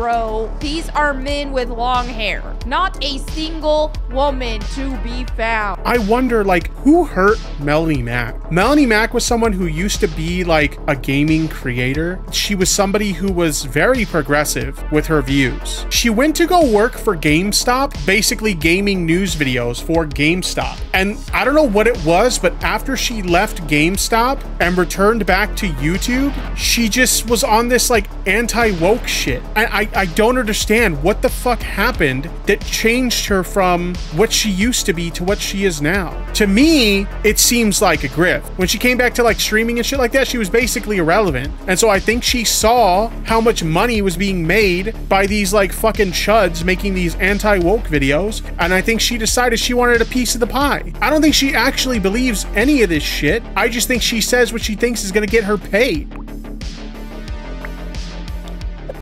bro. These are men with long hair, not a single woman to be found. I wonder, like, who hurt Melonie Mac? Melonie Mac was someone who used to be like a gaming creator. She was somebody who was very progressive with her views. She went to go work for GameStop, basically gaming news videos for GameStop. And I don't know what it was, but after she left GameStop and returned back to YouTube, she just was on this like anti woke shit. I, I, I don't understand what the fuck happened that changed her from what she used to be to what she is now. To me, it seems like a grift. When she came back to like streaming and shit like that, she was basically irrelevant. And so I think she saw how much money was being made by these like fucking chuds making these anti woke videos. And I think she decided she wanted a piece of the pie. I don't think she actually believes any of this shit. I just think she says what she thinks is gonna get her paid.